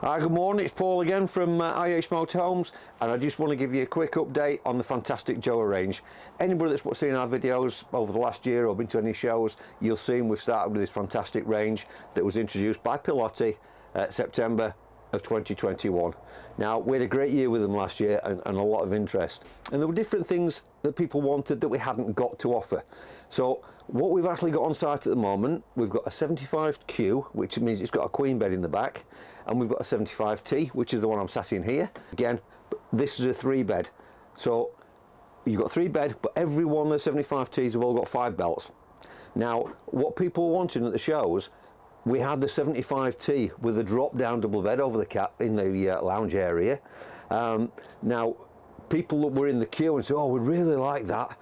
Hi, good morning. It's Paul again from uh, IH Motorhomes, and I just want to give you a quick update on the fantastic Joa range. Anybody that's seen our videos over the last year or been to any shows, you'll see we've started with this fantastic range that was introduced by Pilotti uh, September of 2021. Now, we had a great year with them last year and, and, a lot of interest. And there were different things that people wanted that we hadn't got to offer. So what we've actually got on site at the moment, we've got a 75Q, which means it's got a queen bed in the back, and we've got a 75T, which is the one I'm sat in here. Again, this is a three bed. So you've got three bed, but every one of the 75Ts have all got five belts. Now, what people wanted at the shows we had the 75T with a drop down double bed over the cap in the uh, lounge area. Um, now, people that were in the queue and said, oh, we really like that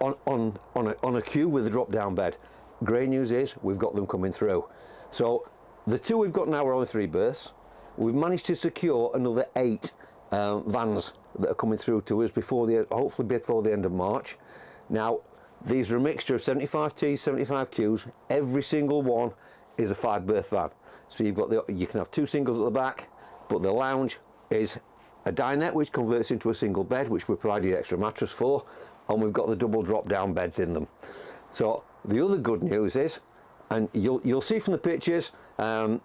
on, on, on, a, on a Q with a drop down bed. Great news is we've got them coming through. So the two we've got now are only three berths. We've managed to secure another eight um, vans that are coming through to us before the, hopefully before the end of March. Now, these are a mixture of 75Ts, 75Qs. Every single one is a five berth van. So you've got the, you can have two singles at the back, but the lounge is a dinette which converts into a single bed, which we provide the extra mattress for, and we've got the double drop down beds in them. So the other good news is, and you'll, you'll see from the pictures um,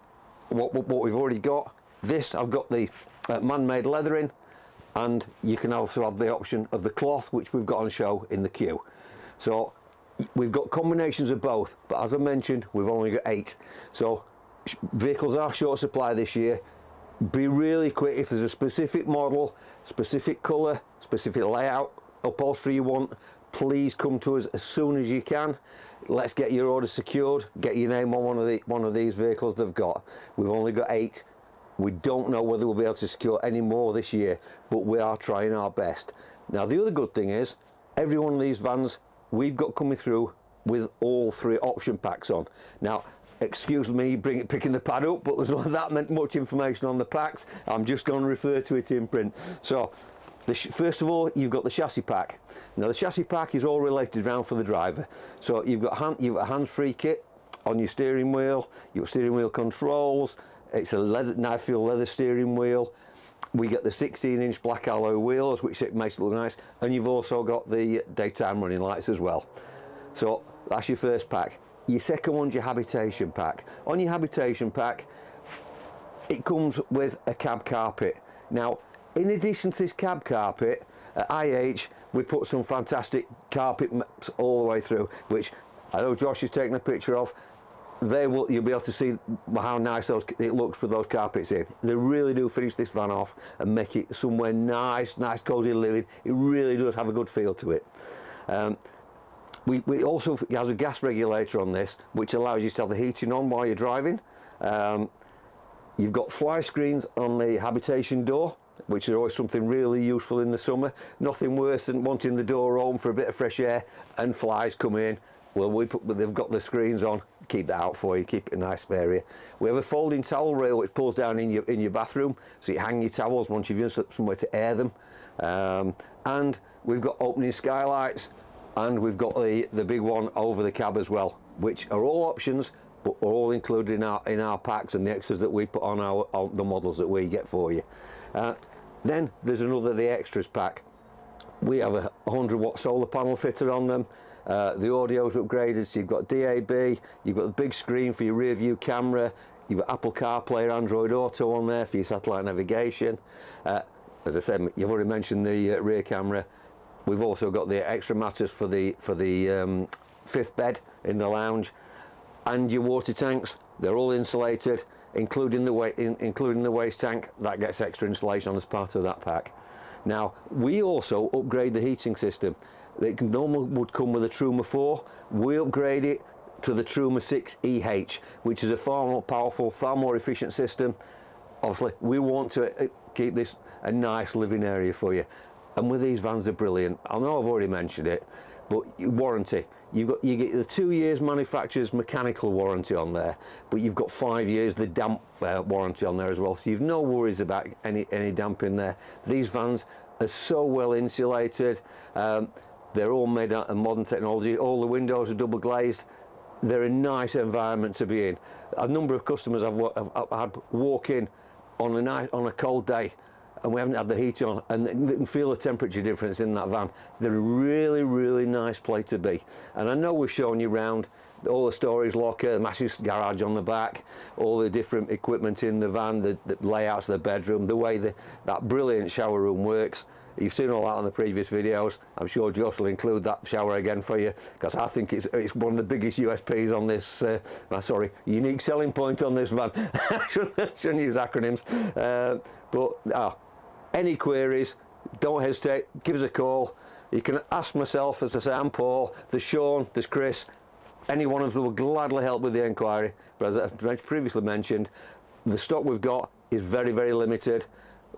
what, what, what, we've already got. This, I've got the uh, man-made leathering, and you can also have the option of the cloth, which we've got on show in the Q. So we've got combinations of both but as I mentioned we've only got eight. So vehicles are short supply this year. Be really quick if there's a specific model specific color specific layout upholstery you want please come to us as soon as you can. Let's get your order secured get your name on one of the one of these vehicles they've got. We've only got eight. We don't know whether we'll be able to secure any more this year but we are trying our best. Now the other good thing is every one of these vans we've got coming through with all three option packs on. Now, excuse me bring it, picking the pad up, but there's not that much information on the packs. I'm just going to refer to it in print. So, first of all, you've got the chassis pack. Now, the chassis pack is all related around for the driver. So, you've got, hand, you've got a hands-free kit on your steering wheel, your steering wheel controls, it's a leather, knife feel leather steering wheel, we get the 16 inch black alloy wheels which it makes it look nice and you've also got the daytime running lights as well. So that's your first pack. Your second one's your habitation pack. On your habitation pack it comes with a cab carpet. Now in addition to this cab carpet at IH we put some fantastic carpet maps all the way through which I know Josh is taking a picture of they will you'll be able to see how nice those it looks with those carpets in. They really do finish this van off and make it somewhere nice nice cozy living. It really does have a good feel to it. Um, we, we also has a gas regulator on this which allows you to have the heating on while you're driving. Um, you've got fly screens on the habitation door which are always something really useful in the summer. Nothing worse than wanting the door open for a bit of fresh air and flies come in. Well we put they've got the screens on keep that out for you keep it a nice area we have a folding towel rail which pulls down in your in your bathroom so you hang your towels once you've used somewhere to air them. Um, and we've got opening skylights and we've got the the big one over the cab as well which are all options but are all included in our in our packs and the extras that we put on our on the models that we get for you. Uh, then there's another the extras pack. We have a 100 watt solar panel fitted on them uh, the audio's upgraded, so you've got DAB, you've got the big screen for your rear view camera, you've got Apple CarPlay, Android Auto on there for your satellite navigation. Uh, as I said, you've already mentioned the uh, rear camera. We've also got the extra mattress for the for the um, fifth bed in the lounge, and your water tanks. They're all insulated, including the in, including the waste tank. That gets extra insulation as part of that pack. Now we also upgrade the heating system. It normally would come with a Truma 4. We upgrade it to the Truma 6 EH, which is a far more powerful, far more efficient system. Obviously, we want to uh, keep this a nice living area for you. And with these vans, they're brilliant. I know I've already mentioned it, but warranty. You've got you get the two years manufacturer's mechanical warranty on there, but you've got five years the damp uh, warranty on there as well. So you've no worries about any any damp in there. These vans are so well insulated. Um, they're all made out of modern technology. All the windows are double glazed. They're a nice environment to be in. A number of customers I've, I've, I've had walk in on a night on a cold day and we haven't had the heat on and you can feel the temperature difference in that van. They're a really, really nice place to be. And I know we've shown you around all the storage locker, the massive garage on the back, all the different equipment in the van, the, the layouts of the bedroom, the way the, that brilliant shower room works. You've seen all that on the previous videos. I'm sure Josh will include that shower again for you because I think it's, it's one of the biggest USPs on this, uh, uh, sorry, unique selling point on this van. shouldn't, shouldn't use acronyms. Uh, but uh, any queries, don't hesitate, give us a call. You can ask myself, as I say, I'm Paul, there's Sean, there's Chris, any one of them will gladly help with the inquiry. But as I previously mentioned, the stock we've got is very, very limited.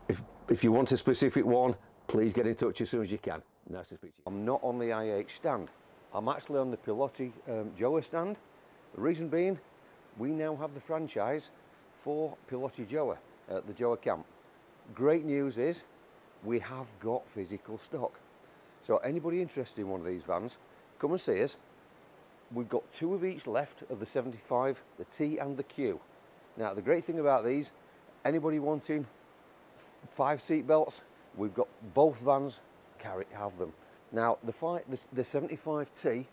If, if you want a specific one, please get in touch as soon as you can. Nice to speak to you. I'm not on the IH stand. I'm actually on the Pilotti um, Joa stand. The reason being, we now have the franchise for Pilotti Joa at the Joa camp. Great news is we have got physical stock. So anybody interested in one of these vans, come and see us. We've got two of each left of the 75, the T and the Q. Now the great thing about these, anybody wanting five seat belts, we've got both vans carry have them. Now the, five, the, the 75T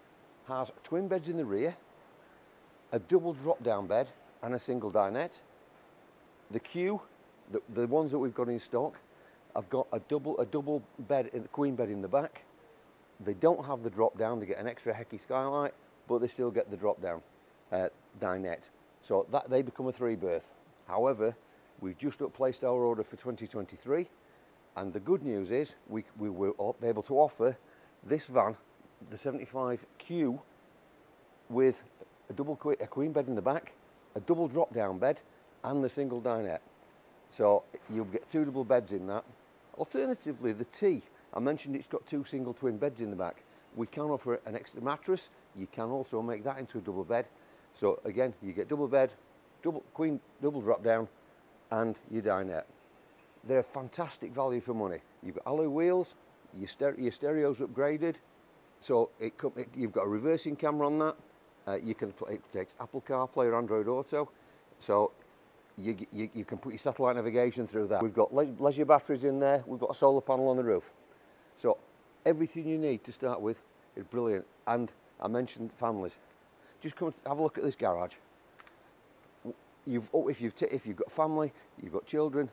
has twin beds in the rear, a double drop down bed and a single dinette. The Q the, the ones that we've got in stock, I've got a double a double bed, in the queen bed in the back. They don't have the drop down. They get an extra Heki skylight, but they still get the drop down uh, dinette. So that they become a three berth. However, we've just placed our order for 2023, and the good news is we we will be able to offer this van, the 75Q, with a double a queen bed in the back, a double drop down bed, and the single dinette. So you'll get two double beds in that. Alternatively, the T, I mentioned it's got two single twin beds in the back. We can offer an extra mattress. You can also make that into a double bed. So again, you get double bed, double queen, double drop down, and your dinette. They're a fantastic value for money. You've got alloy wheels, your, stereo, your stereo's upgraded, so it, it, you've got a reversing camera on that. Uh, you can play, it takes Apple CarPlay or Android Auto, so you, you, you, can put your satellite navigation through that. We've got le leisure batteries in there, we've got a solar panel on the roof. So everything you need to start with is brilliant. And I mentioned families. Just come have a look at this garage. You've, oh, if, you've if you've got family, you've got children,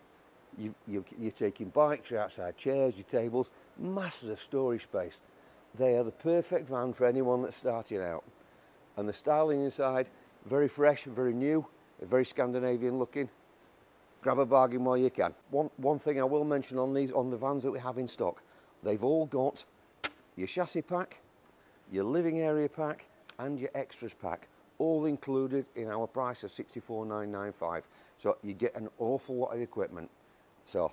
you you you're taking bikes, you're outside chairs, your tables, massive storage space. They are the perfect van for anyone that's starting out. And the styling inside, very fresh, very new, very Scandinavian looking. Grab a bargain while you can. One, one thing I will mention on these, on the vans that we have in stock, they've all got your chassis pack, your living area pack, and your extras pack, all included in our price of 64995 So you get an awful lot of equipment. So,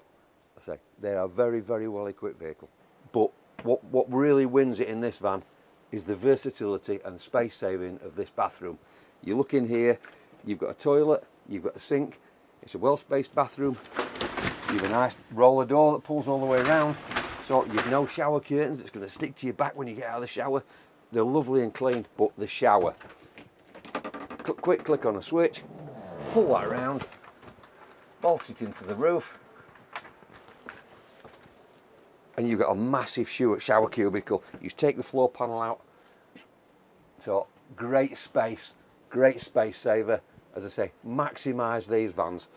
I say, they are very, very well equipped vehicle. But what, what really wins it in this van is the versatility and space saving of this bathroom. You look in here, You've got a toilet, you've got a sink, it's a well-spaced bathroom, you've a nice roller door that pulls all the way around, so you've no shower curtains, it's going to stick to your back when you get out of the shower. They're lovely and clean, but the shower. Click, quick click on a switch, pull that around, bolt it into the roof, and you've got a massive shower cubicle. You take the floor panel out, so great space, great space saver, as I say, maximise these vans.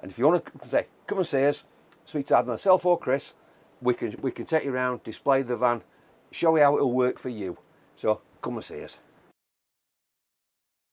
And if you want to say, come and see us, speak to either myself or Chris, we can, we can take you around, display the van, show you how it'll work for you. So come and see us.